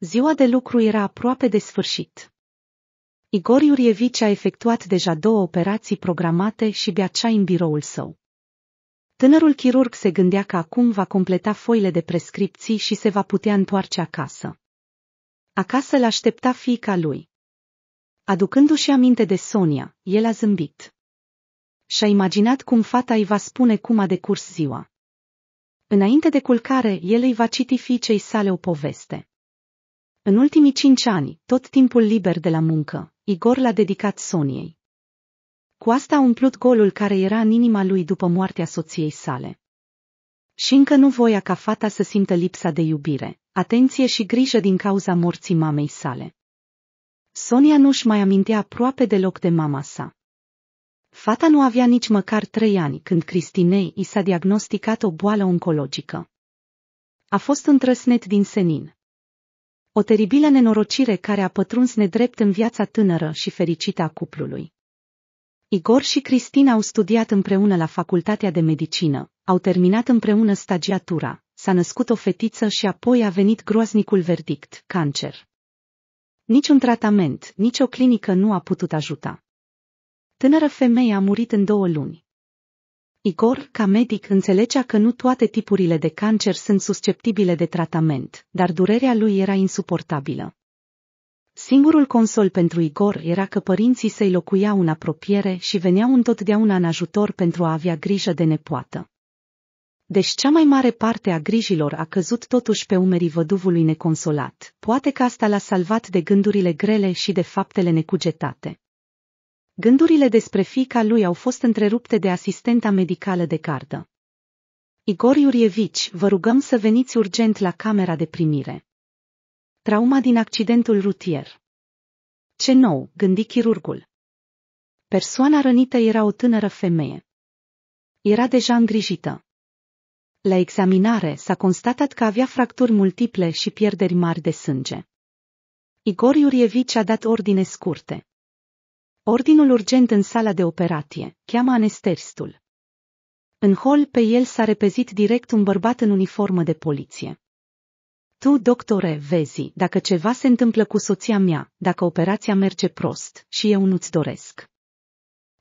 Ziua de lucru era aproape de sfârșit. Igor Iurievici a efectuat deja două operații programate și bea ceai în biroul său. Tânărul chirurg se gândea că acum va completa foile de prescripții și se va putea întoarce acasă. Acasă l-aștepta fiica lui. Aducându-și aminte de Sonia, el a zâmbit. Și-a imaginat cum fata îi va spune cum a decurs ziua. Înainte de culcare, el îi va citi fiicei sale o poveste. În ultimii cinci ani, tot timpul liber de la muncă, Igor l-a dedicat Soniei. Cu asta a umplut golul care era în inima lui după moartea soției sale. Și încă nu voia ca fata să simtă lipsa de iubire, atenție și grijă din cauza morții mamei sale. Sonia nu-și mai amintea aproape deloc de mama sa. Fata nu avea nici măcar trei ani când Cristinei i s-a diagnosticat o boală oncologică. A fost un trăsnet din senin. O teribilă nenorocire care a pătruns nedrept în viața tânără și fericită a cuplului. Igor și Cristina au studiat împreună la facultatea de medicină, au terminat împreună stagiatura, s-a născut o fetiță și apoi a venit groaznicul verdict, cancer. Niciun tratament, nici o clinică nu a putut ajuta. Tânără femeie a murit în două luni. Igor, ca medic, înțelegea că nu toate tipurile de cancer sunt susceptibile de tratament, dar durerea lui era insuportabilă. Singurul consol pentru Igor era că părinții săi locuiau în apropiere și veneau întotdeauna în ajutor pentru a avea grijă de nepoată. Deci cea mai mare parte a grijilor a căzut totuși pe umerii văduvului neconsolat, poate că asta l-a salvat de gândurile grele și de faptele necugetate. Gândurile despre fica lui au fost întrerupte de asistenta medicală de gardă. Igor Iurievici, vă rugăm să veniți urgent la camera de primire. Trauma din accidentul rutier. Ce nou, gândi chirurgul. Persoana rănită era o tânără femeie. Era deja îngrijită. La examinare s-a constatat că avea fracturi multiple și pierderi mari de sânge. Igor Iurievici a dat ordine scurte. Ordinul urgent în sala de operație, cheamă anesteristul. În hol pe el s-a repezit direct un bărbat în uniformă de poliție. Tu, doctore, vezi, dacă ceva se întâmplă cu soția mea, dacă operația merge prost, și eu nu-ți doresc.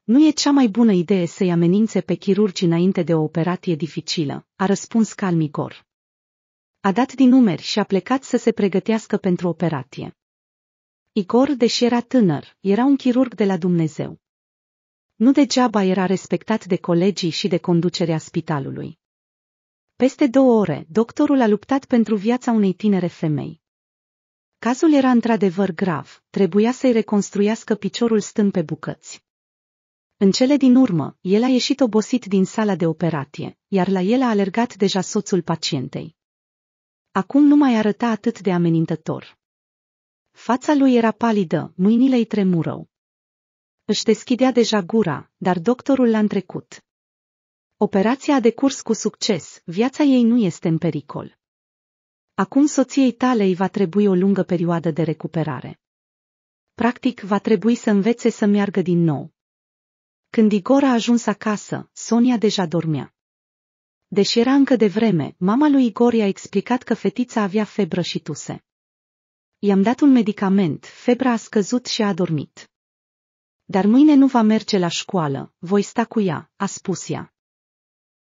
Nu e cea mai bună idee să-i amenințe pe chirurgi înainte de o operație dificilă, a răspuns calm Igor. A dat din numeri și a plecat să se pregătească pentru operație. Igor, deși era tânăr, era un chirurg de la Dumnezeu. Nu degeaba era respectat de colegii și de conducerea spitalului. Peste două ore, doctorul a luptat pentru viața unei tinere femei. Cazul era într-adevăr grav, trebuia să-i reconstruiască piciorul stând pe bucăți. În cele din urmă, el a ieșit obosit din sala de operație, iar la el a alergat deja soțul pacientei. Acum nu mai arăta atât de amenințător. Fața lui era palidă, mâinile îi tremurau. Își deschidea deja gura, dar doctorul l-a întrecut. Operația a decurs cu succes, viața ei nu este în pericol. Acum soției tale îi va trebui o lungă perioadă de recuperare. Practic, va trebui să învețe să meargă din nou. Când Igor a ajuns acasă, Sonia deja dormea. Deși era încă de vreme, mama lui Igor i-a explicat că fetița avea febră și tuse. I-am dat un medicament, febra a scăzut și a adormit. Dar mâine nu va merge la școală, voi sta cu ea, a spus ea.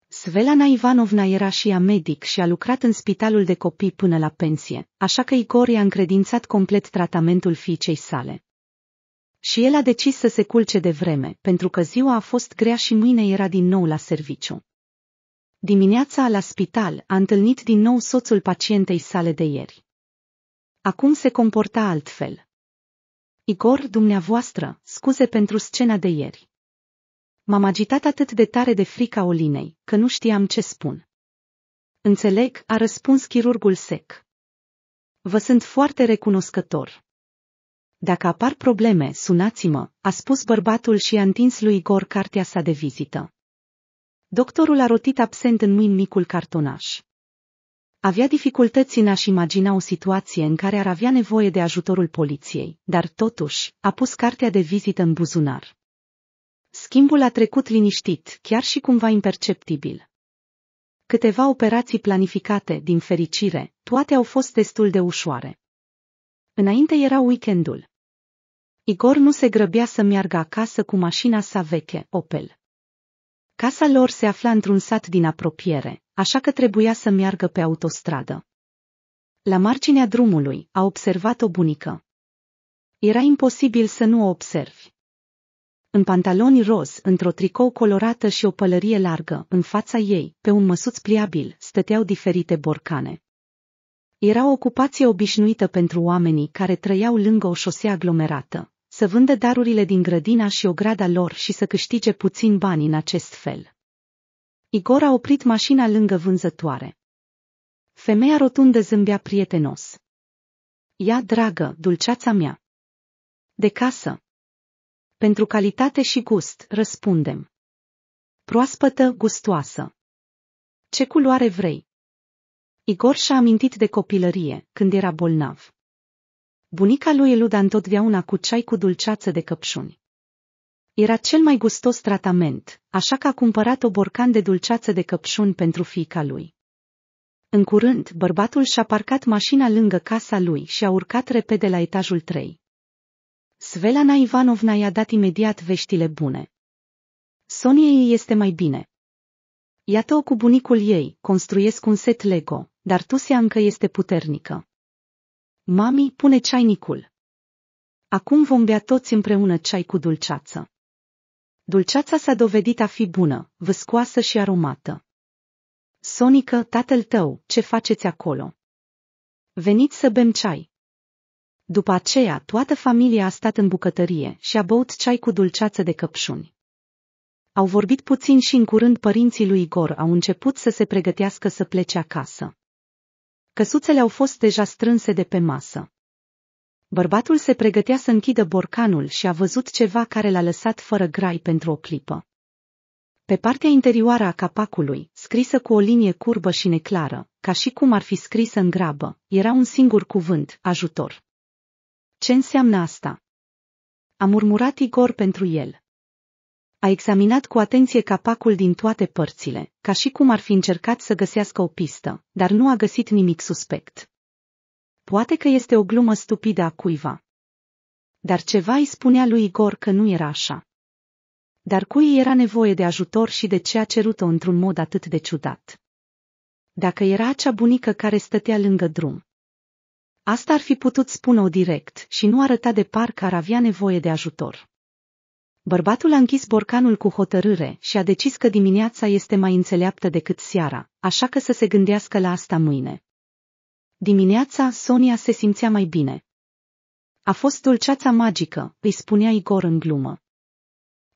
Svelana Ivanovna era și ea medic și a lucrat în spitalul de copii până la pensie, așa că Igor i-a încredințat complet tratamentul fiicei sale. Și el a decis să se culce de vreme, pentru că ziua a fost grea și mâine era din nou la serviciu. Dimineața la spital a întâlnit din nou soțul pacientei sale de ieri. Acum se comporta altfel. Igor, dumneavoastră, scuze pentru scena de ieri. M-am agitat atât de tare de frica Olinei, că nu știam ce spun. Înțeleg, a răspuns chirurgul sec. Vă sunt foarte recunoscător. Dacă apar probleme, sunați-mă, a spus bărbatul și a întins lui Igor cartea sa de vizită. Doctorul a rotit absent în mâini micul cartonaș. Avea dificultăți în a-și imagina o situație în care ar avea nevoie de ajutorul poliției, dar totuși, a pus cartea de vizită în buzunar. Schimbul a trecut liniștit, chiar și cumva imperceptibil. Câteva operații planificate, din fericire, toate au fost destul de ușoare. Înainte era weekendul. Igor nu se grăbea să meargă acasă cu mașina sa veche, Opel. Casa lor se afla într-un sat din apropiere, așa că trebuia să meargă pe autostradă. La marginea drumului a observat o bunică. Era imposibil să nu o observi. În pantaloni roz, într-o tricou colorată și o pălărie largă, în fața ei, pe un măsuț pliabil, stăteau diferite borcane. Era o ocupație obișnuită pentru oamenii care trăiau lângă o șosea aglomerată, să vândă darurile din grădina și ograda lor și să câștige puțin bani în acest fel. Igor a oprit mașina lângă vânzătoare. Femeia rotundă zâmbea prietenos. Ia, dragă, dulceața mea. De casă. Pentru calitate și gust, răspundem. Proaspătă, gustoasă. Ce culoare vrei? Igor și-a amintit de copilărie, când era bolnav. Bunica lui eluda întotdeauna cu ceai cu dulceață de căpșuni. Era cel mai gustos tratament, așa că a cumpărat o borcan de dulceață de căpșuni pentru fiica lui. În curând, bărbatul și-a parcat mașina lângă casa lui și a urcat repede la etajul 3. Svelana Ivanovna i-a dat imediat veștile bune. Sonia ei este mai bine. Iată-o cu bunicul ei, construiesc un set Lego, dar Tusia încă este puternică. Mami, pune ceainicul. Acum vom bea toți împreună ceai cu dulceață. Dulceața s-a dovedit a fi bună, văscoasă și aromată. Sonică, tatăl tău, ce faceți acolo? Veniți să bem ceai. După aceea, toată familia a stat în bucătărie și a băut ceai cu dulceață de căpșuni. Au vorbit puțin și în curând părinții lui Igor au început să se pregătească să plece acasă. Căsuțele au fost deja strânse de pe masă. Bărbatul se pregătea să închidă borcanul și a văzut ceva care l-a lăsat fără grai pentru o clipă. Pe partea interioară a capacului, scrisă cu o linie curbă și neclară, ca și cum ar fi scrisă în grabă, era un singur cuvânt, ajutor. Ce înseamnă asta? A murmurat Igor pentru el. A examinat cu atenție capacul din toate părțile, ca și cum ar fi încercat să găsească o pistă, dar nu a găsit nimic suspect. Poate că este o glumă stupidă a cuiva. Dar ceva îi spunea lui Igor că nu era așa. Dar cui era nevoie de ajutor și de ce a cerut-o într-un mod atât de ciudat? Dacă era acea bunică care stătea lângă drum. Asta ar fi putut spune-o direct și nu arăta de parcă ar avea nevoie de ajutor. Bărbatul a închis borcanul cu hotărâre și a decis că dimineața este mai înțeleaptă decât seara, așa că să se gândească la asta mâine. Dimineața, Sonia se simțea mai bine. A fost dulceața magică, îi spunea Igor în glumă.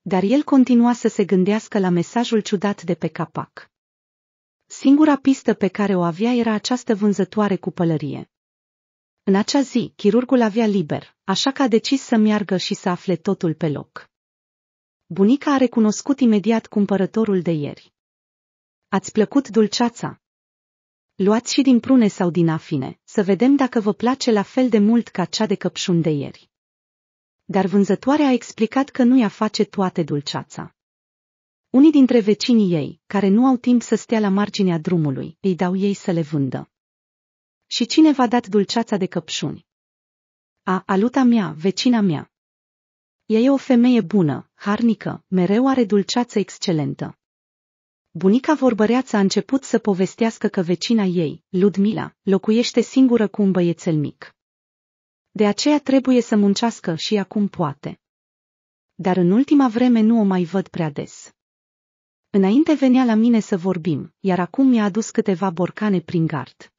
Dar el continua să se gândească la mesajul ciudat de pe capac. Singura pistă pe care o avea era această vânzătoare cu pălărie. În acea zi, chirurgul avea liber, așa că a decis să meargă și să afle totul pe loc. Bunica a recunoscut imediat cumpărătorul de ieri. Ați plăcut dulceața? Luați și din prune sau din afine, să vedem dacă vă place la fel de mult ca cea de căpșun de ieri. Dar vânzătoarea a explicat că nu i-a face toate dulceața. Unii dintre vecinii ei, care nu au timp să stea la marginea drumului, îi dau ei să le vândă. Și cine v-a dat dulceața de căpșuni? A, aluta mea, vecina mea. Ea e o femeie bună, harnică, mereu are dulceață excelentă. Bunica vorbăreață a început să povestească că vecina ei, Ludmila, locuiește singură cu un băiețel mic. De aceea trebuie să muncească și acum poate. Dar în ultima vreme nu o mai văd prea des. Înainte venea la mine să vorbim, iar acum mi-a adus câteva borcane prin gard.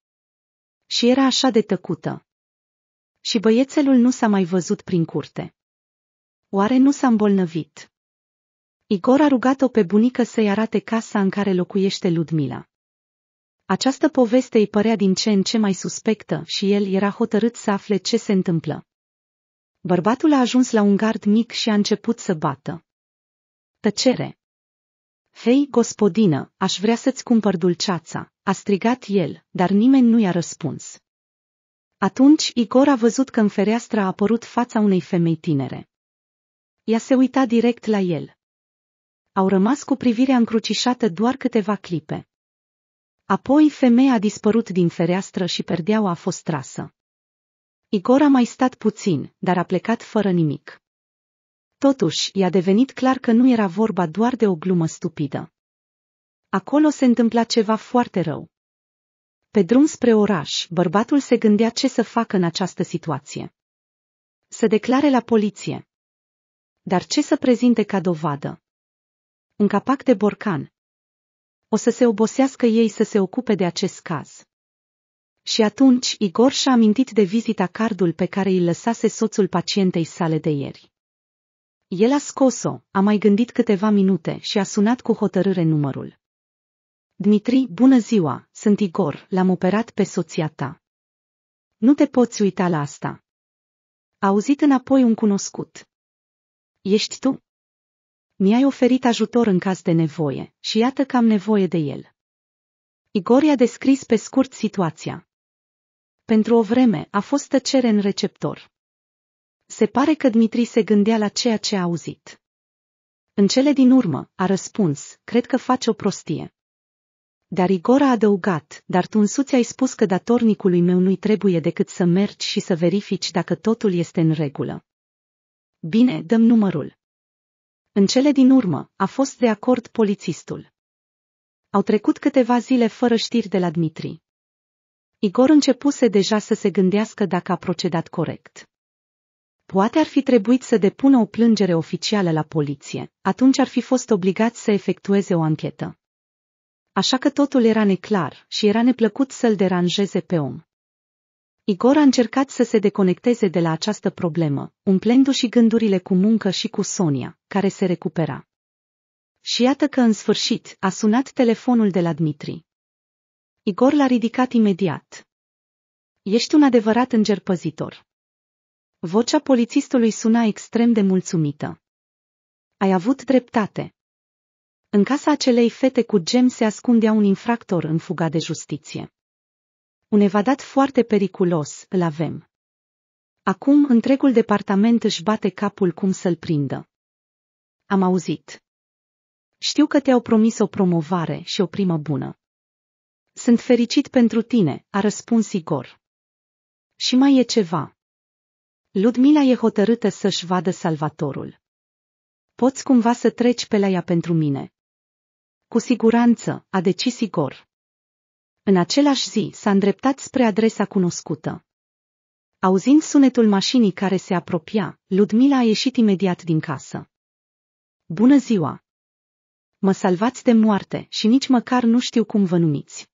Și era așa de tăcută. Și băiețelul nu s-a mai văzut prin curte. Oare nu s-a îmbolnăvit? Igor a rugat-o pe bunică să-i arate casa în care locuiește Ludmila. Această poveste îi părea din ce în ce mai suspectă și el era hotărât să afle ce se întâmplă. Bărbatul a ajuns la un gard mic și a început să bată. Tăcere! Hei, gospodină, aș vrea să-ți cumpăr dulceața, a strigat el, dar nimeni nu i-a răspuns. Atunci Igor a văzut că în fereastră a apărut fața unei femei tinere. Ea se uita direct la el. Au rămas cu privirea încrucișată doar câteva clipe. Apoi femeia a dispărut din fereastră și perdeaua a fost trasă. Igor a mai stat puțin, dar a plecat fără nimic. Totuși, i-a devenit clar că nu era vorba doar de o glumă stupidă. Acolo se întâmpla ceva foarte rău. Pe drum spre oraș, bărbatul se gândea ce să facă în această situație. Să declare la poliție. Dar ce să prezinte ca dovadă? Un capac de borcan. O să se obosească ei să se ocupe de acest caz. Și atunci Igor și-a amintit de vizita cardul pe care îl lăsase soțul pacientei sale de ieri. El a scos-o, a mai gândit câteva minute și a sunat cu hotărâre numărul. Dmitri, bună ziua, sunt Igor, l-am operat pe soția ta. Nu te poți uita la asta. A auzit înapoi un cunoscut. Ești tu? Mi-ai oferit ajutor în caz de nevoie și iată că am nevoie de el. Igor i-a descris pe scurt situația. Pentru o vreme a fost tăcere în receptor. Se pare că Dmitri se gândea la ceea ce a auzit. În cele din urmă, a răspuns, cred că faci o prostie. Dar Igor a adăugat, dar tu însuți ai spus că datornicului meu nu-i trebuie decât să mergi și să verifici dacă totul este în regulă. Bine, dăm numărul. În cele din urmă, a fost de acord polițistul. Au trecut câteva zile fără știri de la Dmitri. Igor începuse deja să se gândească dacă a procedat corect. Poate ar fi trebuit să depună o plângere oficială la poliție, atunci ar fi fost obligat să efectueze o anchetă. Așa că totul era neclar și era neplăcut să-l deranjeze pe om. Igor a încercat să se deconecteze de la această problemă, umplându-și gândurile cu muncă și cu Sonia, care se recupera. Și iată că în sfârșit a sunat telefonul de la Dmitri. Igor l-a ridicat imediat. Ești un adevărat îngerpăzitor. Vocea polițistului suna extrem de mulțumită. Ai avut dreptate. În casa acelei fete cu gem se ascundea un infractor în fuga de justiție. Un evadat foarte periculos, îl avem. Acum întregul departament își bate capul cum să-l prindă. Am auzit. Știu că te-au promis o promovare și o primă bună. Sunt fericit pentru tine, a răspuns Igor. Și mai e ceva. Ludmila e hotărâtă să-și vadă salvatorul. Poți cumva să treci pe la ea pentru mine. Cu siguranță, a decis Igor. În același zi s-a îndreptat spre adresa cunoscută. Auzind sunetul mașinii care se apropia, Ludmila a ieșit imediat din casă. Bună ziua! Mă salvați de moarte și nici măcar nu știu cum vă numiți.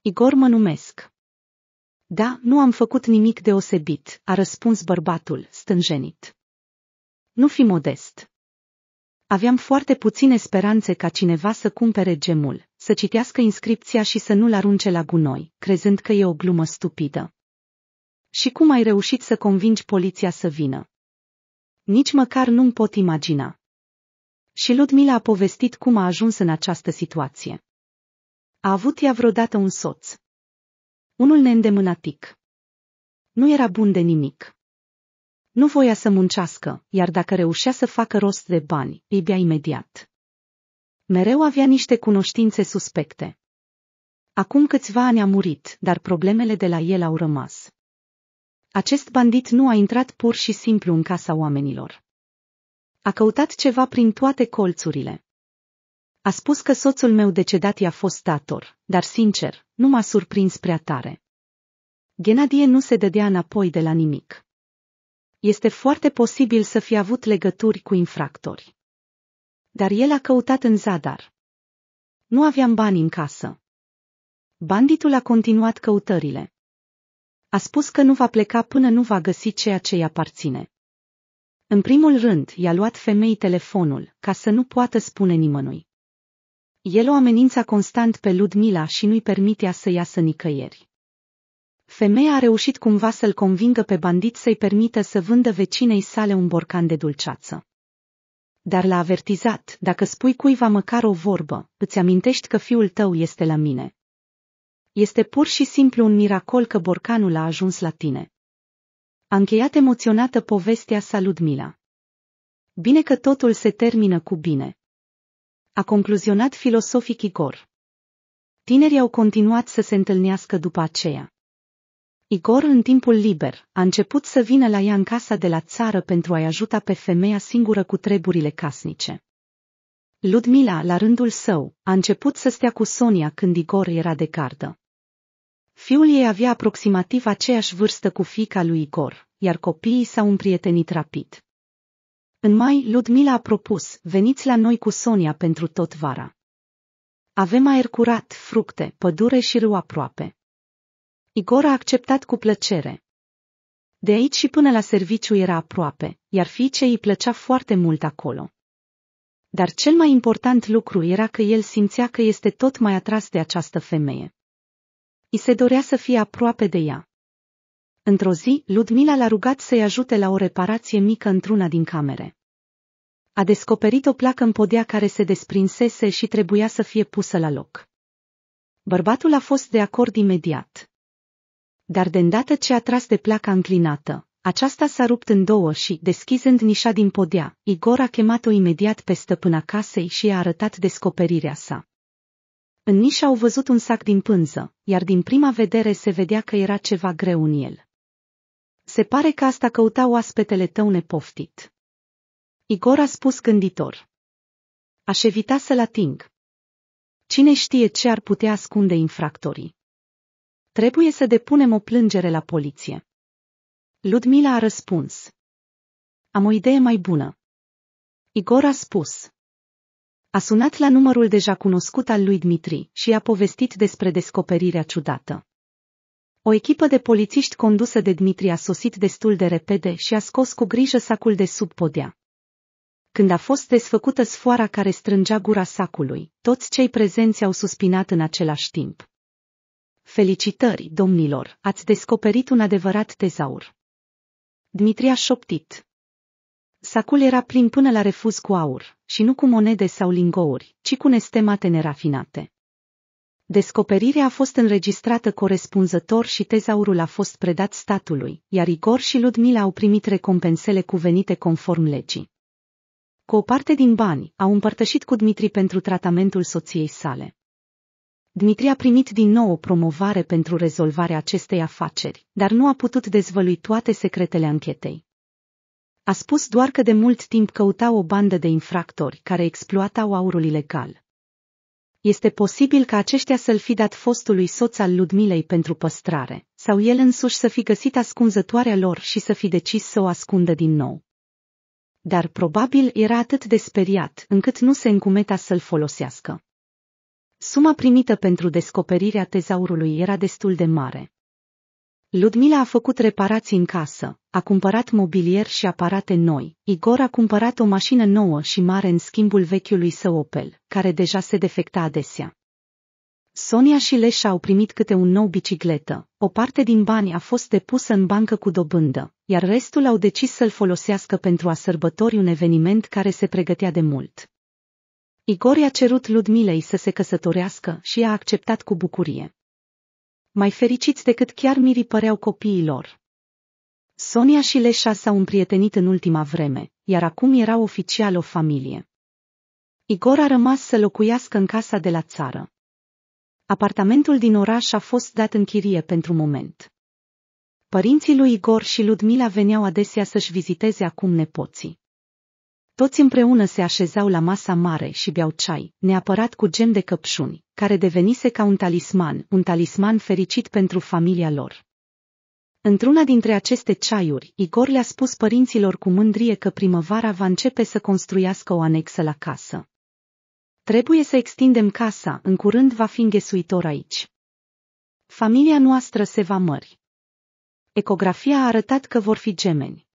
Igor mă numesc. Da, nu am făcut nimic deosebit, a răspuns bărbatul, stânjenit. Nu fi modest. Aveam foarte puține speranțe ca cineva să cumpere gemul, să citească inscripția și să nu-l arunce la gunoi, crezând că e o glumă stupidă. Și cum ai reușit să convingi poliția să vină? Nici măcar nu-mi pot imagina. Și Ludmila a povestit cum a ajuns în această situație. A avut ea vreodată un soț. Unul neîndemânatic. Nu era bun de nimic. Nu voia să muncească, iar dacă reușea să facă rost de bani, îi bea imediat. Mereu avea niște cunoștințe suspecte. Acum câțiva ani a murit, dar problemele de la el au rămas. Acest bandit nu a intrat pur și simplu în casa oamenilor. A căutat ceva prin toate colțurile. A spus că soțul meu decedat i-a fost dator, dar sincer, nu m-a surprins prea tare. Genadie nu se dădea înapoi de la nimic. Este foarte posibil să fi avut legături cu infractori. Dar el a căutat în zadar. Nu aveam bani în casă. Banditul a continuat căutările. A spus că nu va pleca până nu va găsi ceea ce îi aparține. În primul rând, i-a luat femeii telefonul, ca să nu poată spune nimănui. El o amenința constant pe Ludmila și nu-i permitea să iasă nicăieri. Femeia a reușit cumva să-l convingă pe bandit să-i permită să vândă vecinei sale un borcan de dulceață. Dar l-a avertizat, dacă spui cuiva măcar o vorbă, îți amintești că fiul tău este la mine. Este pur și simplu un miracol că borcanul a ajuns la tine. A încheiat emoționată povestea sa Ludmila. Bine că totul se termină cu bine. A concluzionat filosofic Igor. Tinerii au continuat să se întâlnească după aceea. Igor, în timpul liber, a început să vină la ea în casa de la țară pentru a-i ajuta pe femeia singură cu treburile casnice. Ludmila, la rândul său, a început să stea cu Sonia când Igor era de gardă. Fiul ei avea aproximativ aceeași vârstă cu fica lui Igor, iar copiii s-au împrietenit rapid. În mai, Ludmila a propus, veniți la noi cu Sonia pentru tot vara. Avem aer curat, fructe, pădure și râu aproape. Igor a acceptat cu plăcere. De aici și până la serviciu era aproape, iar fiicei îi plăcea foarte mult acolo. Dar cel mai important lucru era că el simțea că este tot mai atras de această femeie. I se dorea să fie aproape de ea. Într-o zi, Ludmila l-a rugat să-i ajute la o reparație mică într-una din camere. A descoperit o placă în podea care se desprinsese și trebuia să fie pusă la loc. Bărbatul a fost de acord imediat. Dar de îndată ce a tras de placa înclinată, aceasta s-a rupt în două și, deschizând nișa din podea, Igor a chemat-o imediat pe stăpâna casei și i-a arătat descoperirea sa. În nișă au văzut un sac din pânză, iar din prima vedere se vedea că era ceva greu în el. Se pare că asta căuta oaspetele tău nepoftit. Igor a spus gânditor. Aș evita să-l ating. Cine știe ce ar putea ascunde infractorii? Trebuie să depunem o plângere la poliție. Ludmila a răspuns. Am o idee mai bună. Igor a spus. A sunat la numărul deja cunoscut al lui Dmitri și a povestit despre descoperirea ciudată. O echipă de polițiști condusă de Dmitri a sosit destul de repede și a scos cu grijă sacul de sub podea. Când a fost desfăcută sfoara care strângea gura sacului, toți cei prezenți au suspinat în același timp. Felicitări, domnilor, ați descoperit un adevărat tezaur. Dmitri a șoptit. Sacul era plin până la refuz cu aur, și nu cu monede sau lingouri, ci cu nestemate nerafinate. Descoperirea a fost înregistrată corespunzător și tezaurul a fost predat statului, iar Igor și Ludmila au primit recompensele cuvenite conform legii. Cu o parte din bani, au împărtășit cu Dmitri pentru tratamentul soției sale. Dmitri a primit din nou o promovare pentru rezolvarea acestei afaceri, dar nu a putut dezvălui toate secretele anchetei. A spus doar că de mult timp căuta o bandă de infractori care exploatau aurul ilegal. Este posibil ca aceștia să-l fi dat fostului soț al Ludmilei pentru păstrare, sau el însuși să fi găsit ascunzătoarea lor și să fi decis să o ascundă din nou. Dar probabil era atât de speriat încât nu se încumeta să-l folosească. Suma primită pentru descoperirea tezaurului era destul de mare. Ludmila a făcut reparații în casă, a cumpărat mobilier și aparate noi, Igor a cumpărat o mașină nouă și mare în schimbul vechiului său Opel, care deja se defecta adesea. Sonia și Leșa au primit câte un nou bicicletă, o parte din bani a fost depusă în bancă cu dobândă, iar restul au decis să-l folosească pentru a sărbători un eveniment care se pregătea de mult. Igor i-a cerut Ludmilei să se căsătorească și a acceptat cu bucurie. Mai fericiți decât chiar mirii păreau copiii lor. Sonia și Leșa s-au împrietenit în ultima vreme, iar acum erau oficial o familie. Igor a rămas să locuiască în casa de la țară. Apartamentul din oraș a fost dat în chirie pentru moment. Părinții lui Igor și Ludmila veneau adesea să-și viziteze acum nepoții. Toți împreună se așezau la masa mare și beau ceai, neapărat cu gem de căpșuni, care devenise ca un talisman, un talisman fericit pentru familia lor. Într-una dintre aceste ceaiuri, Igor le-a spus părinților cu mândrie că primăvara va începe să construiască o anexă la casă. Trebuie să extindem casa, în curând va fi înghesuitor aici. Familia noastră se va mări. Ecografia a arătat că vor fi gemeni.